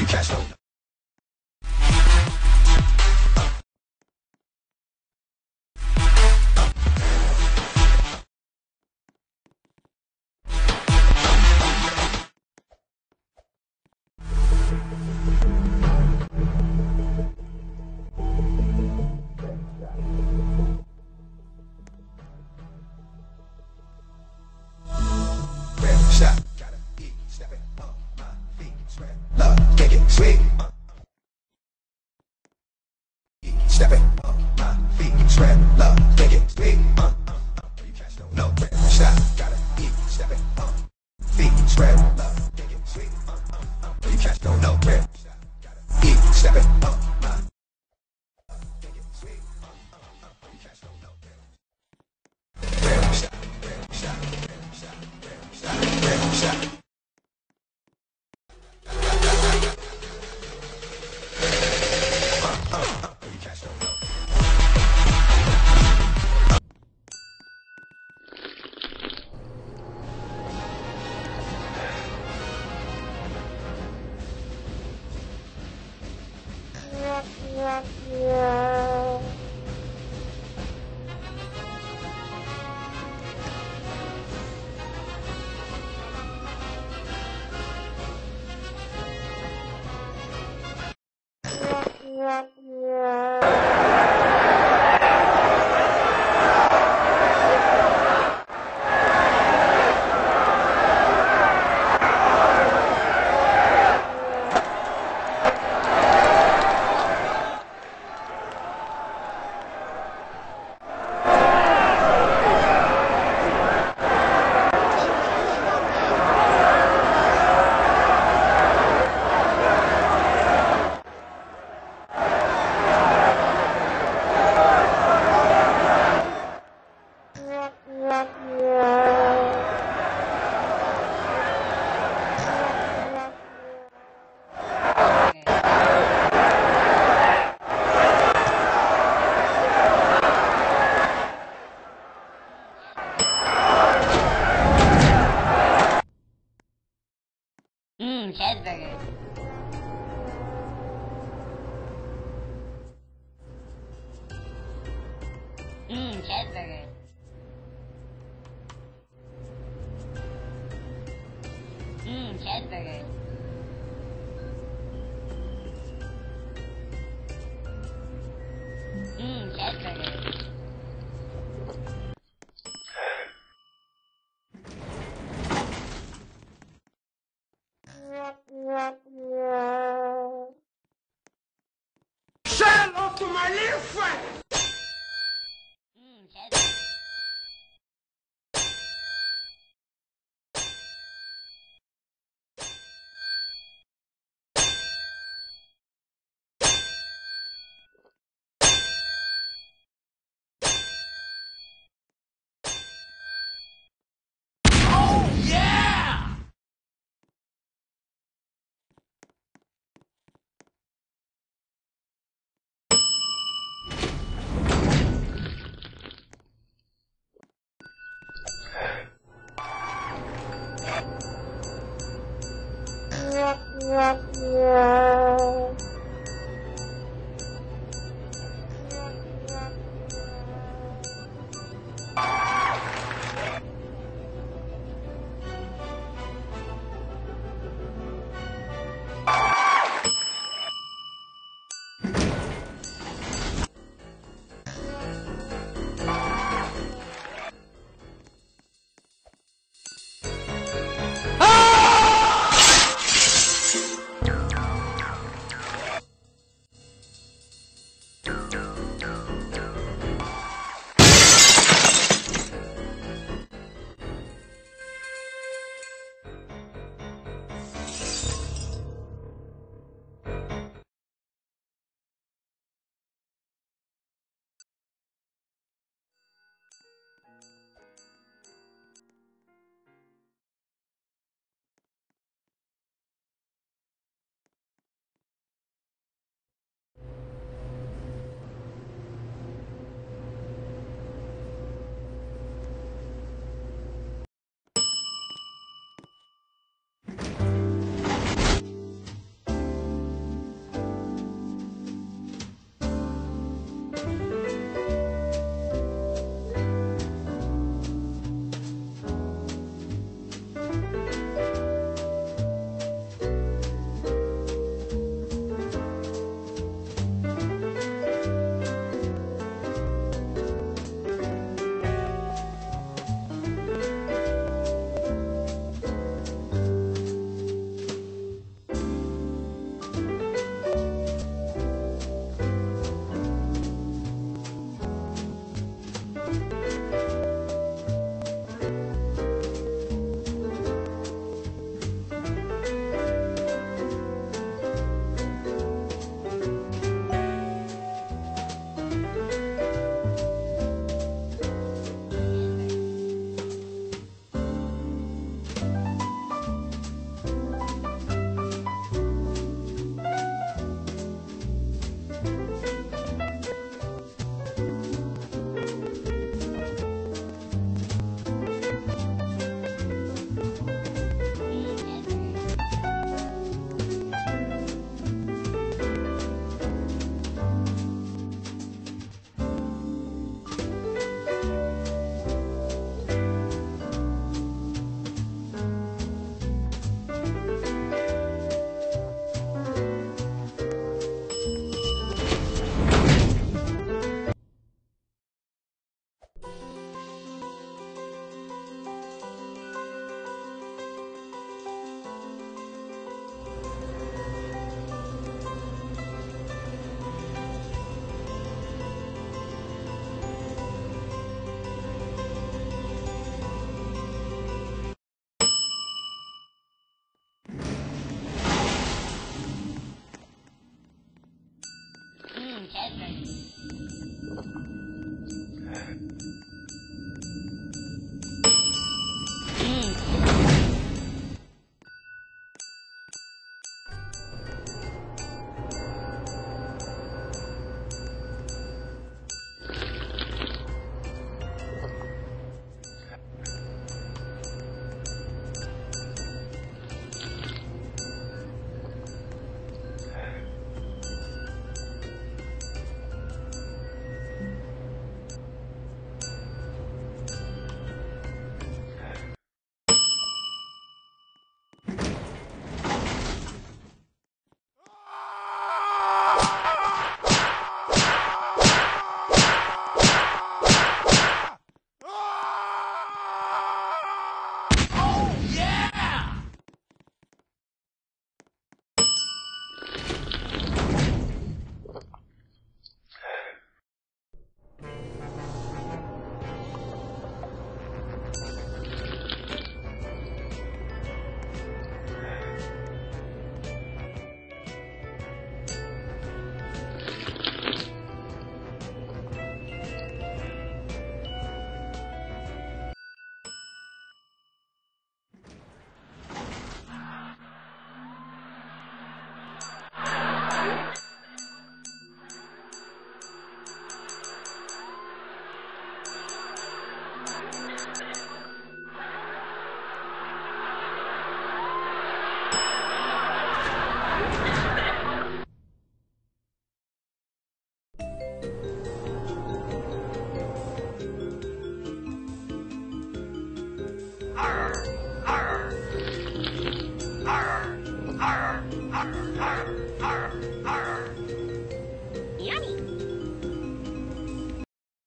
You catch no. yeah. Mmm, cheeseburger. Mmm, cheeseburger. Mmm, cheeseburger. Shout out to my little friend!